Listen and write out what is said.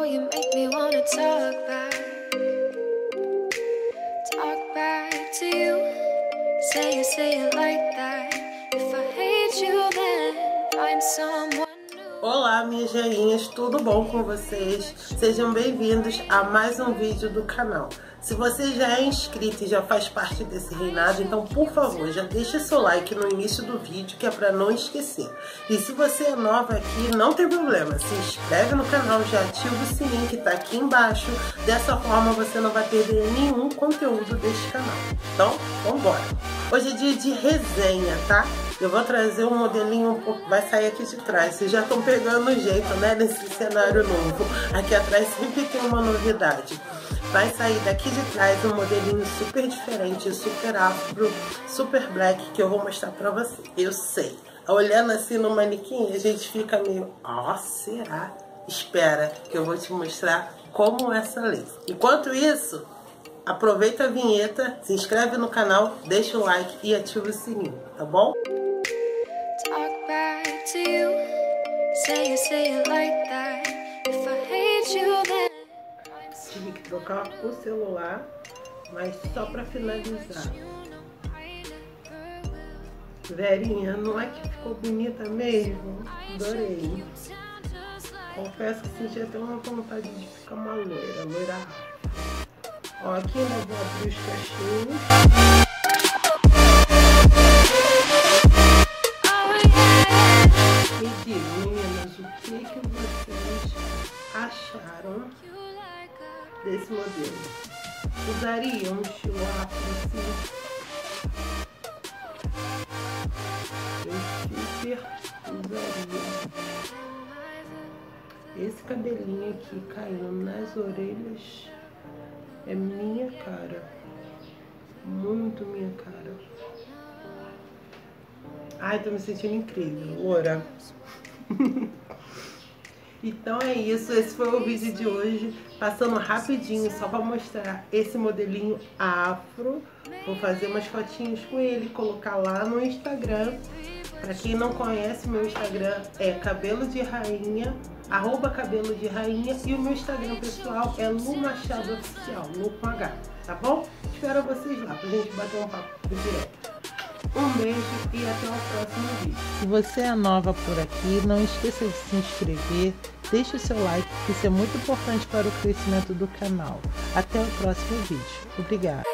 Oh, you make me wanna talk back. Talk back to you. Say it, say it like that. If I hate you, then find someone. Olá, minhas joinhas, tudo bom com vocês? Sejam bem-vindos a mais um vídeo do canal. Se você já é inscrito e já faz parte desse reinado, então por favor, já deixa seu like no início do vídeo, que é para não esquecer. E se você é nova aqui, não tem problema, se inscreve no canal, já ativa o sininho que tá aqui embaixo. Dessa forma você não vai perder nenhum conteúdo deste canal. Então, vambora! Hoje é dia de resenha, tá? Eu vou trazer um modelinho um pouco, vai sair aqui de trás. Vocês já estão pegando o jeito, né, nesse cenário novo. Aqui atrás sempre tem uma novidade. Vai sair daqui de trás um modelinho super diferente, super afro, super black, que eu vou mostrar pra você. Eu sei. Olhando assim no manequim, a gente fica meio, ó, oh, será? Espera, que eu vou te mostrar como essa lace. Enquanto isso, aproveita a vinheta, se inscreve no canal, deixa o like e ativa o sininho, tá bom? to you. Say it, say it like that. Trocar o celular, mas só para finalizar. Verinha, não é que ficou bonita mesmo? Adorei. Confesso que senti até uma vontade de ficar uma loira, loira. Ó, aqui nós vamos abrir os cachinhos. Desse modelo. Usaria um estilo assim. Eu super usaria. Esse cabelinho aqui caindo nas orelhas é minha cara. Muito minha cara. Ai, tô me sentindo incrível. Ora. Então é isso, esse foi o vídeo de hoje, passando rapidinho só para mostrar esse modelinho afro. Vou fazer umas fotinhos com ele, colocar lá no Instagram. Para quem não conhece, meu Instagram é cabelo de rainha, arroba cabelo de rainha e o meu Instagram pessoal é Lu Machado Oficial, Lu com H, tá bom? Espero vocês lá pra gente bater um papo direto. Um beijo e até o próximo vídeo. Se você é nova por aqui, não esqueça de se inscrever, deixe o seu like, que isso é muito importante para o crescimento do canal. Até o próximo vídeo. Obrigada.